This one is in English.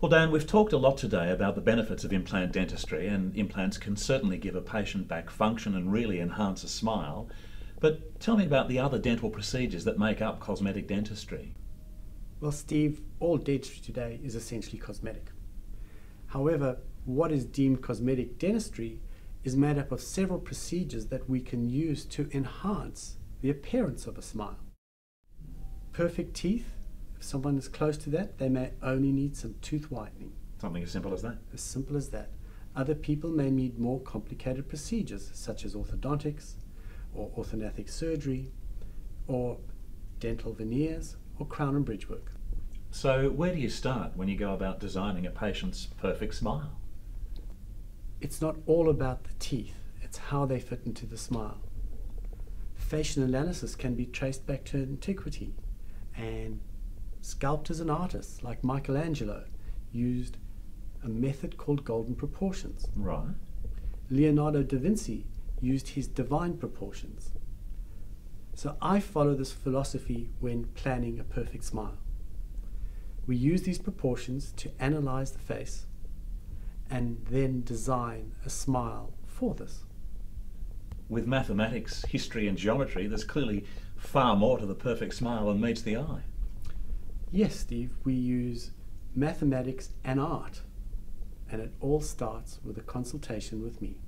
Well, Dan, we've talked a lot today about the benefits of implant dentistry, and implants can certainly give a patient back function and really enhance a smile. But tell me about the other dental procedures that make up cosmetic dentistry. Well, Steve, all dentistry today is essentially cosmetic. However, what is deemed cosmetic dentistry is made up of several procedures that we can use to enhance the appearance of a smile. Perfect teeth if someone is close to that, they may only need some tooth whitening. Something as simple as that. As simple as that. Other people may need more complicated procedures, such as orthodontics, or orthodontic surgery, or dental veneers, or crown and bridge work. So, where do you start when you go about designing a patient's perfect smile? It's not all about the teeth, it's how they fit into the smile. Facial analysis can be traced back to antiquity, and Sculptors and artists like Michelangelo used a method called golden proportions. Right. Leonardo da Vinci used his divine proportions. So I follow this philosophy when planning a perfect smile. We use these proportions to analyze the face and then design a smile for this. With mathematics, history, and geometry, there's clearly far more to the perfect smile than meets the eye. Yes, Steve, we use mathematics and art, and it all starts with a consultation with me.